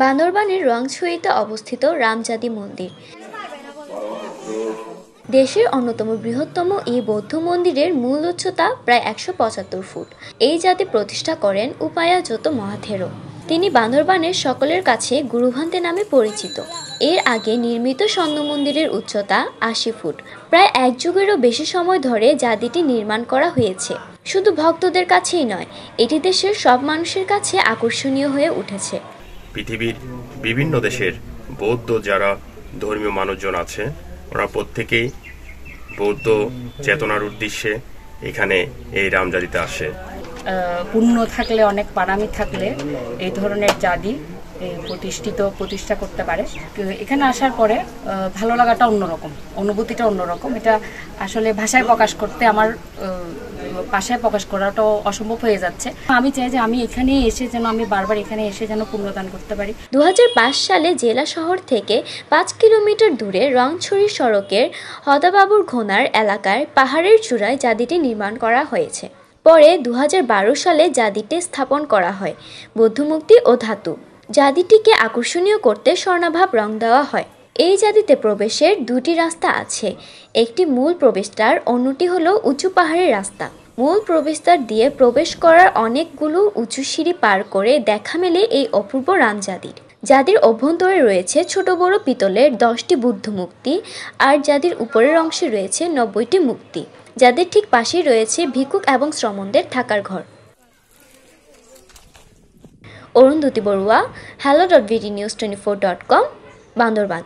বান্দরবানের রংছড়িতে অবস্থিত রামজাদি মন্দির। দেশের অন্যতম বৃহত্তম এই বৌদ্ধ মন্দিরের মূল উচ্চতা প্রায় একশো পঁচাত্তর ফুট। এই জাতি প্রতিষ্ঠা করেন উপায়াজত মহাথেরো তিনি বান্দরবানের সকলের কাছে গুরুভান্তে নামে পরিচিত। এর আগে নির্মিত স্বর্ণ মন্দিরের উচ্চতা আশি ফুট। প্রায় এক যুগেরও বেশি সময় ধরে জাতিটি নির্মাণ করা হয়েছে। শুধু ভক্তদের কাছেই নয়, এটি দেশের সব মানুষের কাছে আকর্ষণীয় হয়ে উঠেছে। পৃথিবীর বিভিন্ন দেশের বৌদ্ধ যারা ধর্মীয় মানুষজন আছে, ওরা প্রত্যেকেই বৌদ্ধ চেতনার উদ্দেশ্যে এখানে এই রামজাদিতে আসে। পুণ্য থাকলে, অনেক পারামি থাকলে এই ধরনের জাদি প্রতিষ্ঠিত, প্রতিষ্ঠা করতে পারে। এখানে আসার পরে ভালো লাগাটা অন্যরকম, অনুভূতিটা অন্যরকম। এটা আসলে ভাষায় প্রকাশ করতে আমার ভাষায় প্রকাশ করাটাও অসম্ভব হয়ে যাচ্ছে। আমি চাই যে আমি এখানে এসে যেন, আমি বারবার এখানে এসে যেন পুণ্যদান করতে পারি। দু হাজার পাঁচ সালে জেলা শহর থেকে পাঁচ কিলোমিটার দূরে রংছড়ি সড়কের হদাবাবুর ঘোনার এলাকায় পাহাড়ের চূড়ায় জাদিটি নির্মাণ করা হয়েছে। পরে দু হাজার বারো সালে জাদিটি স্থাপন করা হয়, বৌদ্ধমুক্তি ও ধাতু। জাদিটিকে আকর্ষণীয় করতে স্বর্ণাভাব রং দেওয়া হয়। এই জাতিতে প্রবেশের দুটি রাস্তা আছে। একটি মূল প্রবেশদ্বার, অন্যটি হলো উঁচু পাহাড়ের রাস্তা। মূল প্রবেশদ্বার দিয়ে প্রবেশ করার অনেকগুলো উঁচু সিঁড়ি পার করে দেখা মেলে এই অপূর্ব রামজাদির যাদের অভ্যন্তরে রয়েছে ছোট বড় পিতলের দশটি বুদ্ধ মুক্তি আর যাদের উপরের অংশে রয়েছে নব্বইটি মুক্তি যাদের ঠিক পাশে রয়েছে ভিক্ষুক এবং শ্রমণদের থাকার ঘর। Arundhati Barua hello dot BD news twenty four dot com Bandarban.